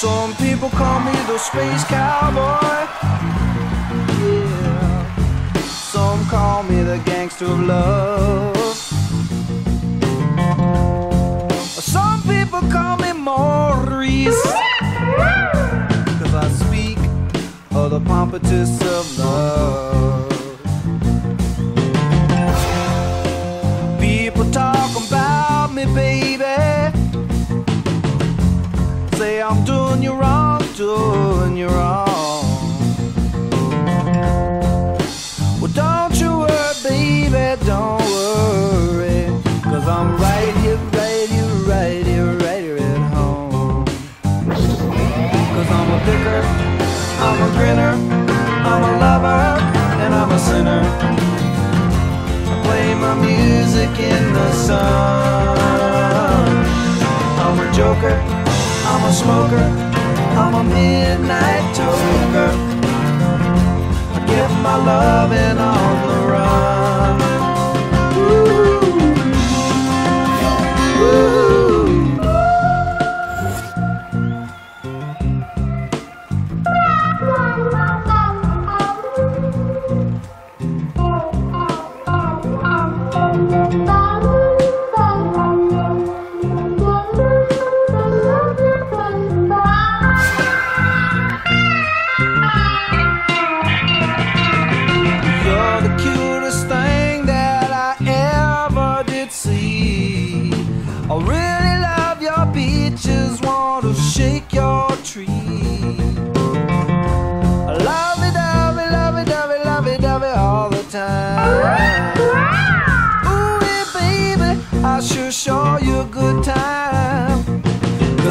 Some people call me the space cowboy. Yeah. Some call me the gangster of love. Some people call me Maurice. Cause I speak of the pompatus of love. Doing you wrong, doing you wrong. Well, don't you worry, baby, don't worry. Cause I'm right here, right here, right here, right here at home. Cause I'm a picker, I'm a grinner, I'm a lover, and I'm a sinner. I play my music in the sun. I'm a joker, smoker, I'm a midnight toker. I get my loving on the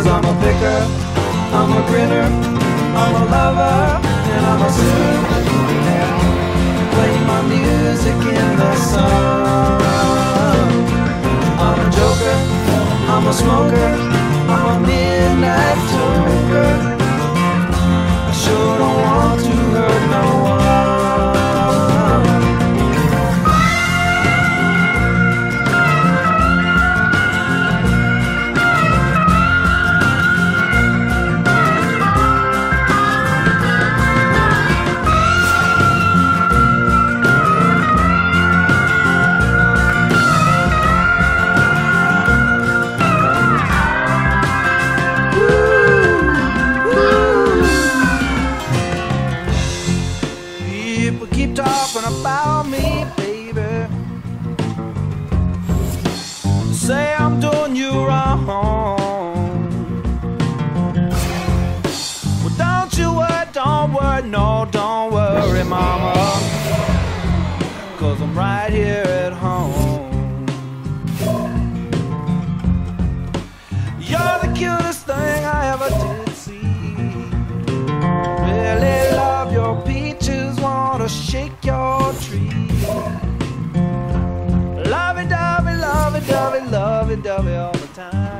Cause I'm a picker, I'm a grinner, I'm a lover, and I'm a sinner People keep talking about me, baby. Say I'm doing you wrong. Well, don't you worry, don't worry, no, don't worry, mama. Cause I'm right here at home. You're the cutest thing time.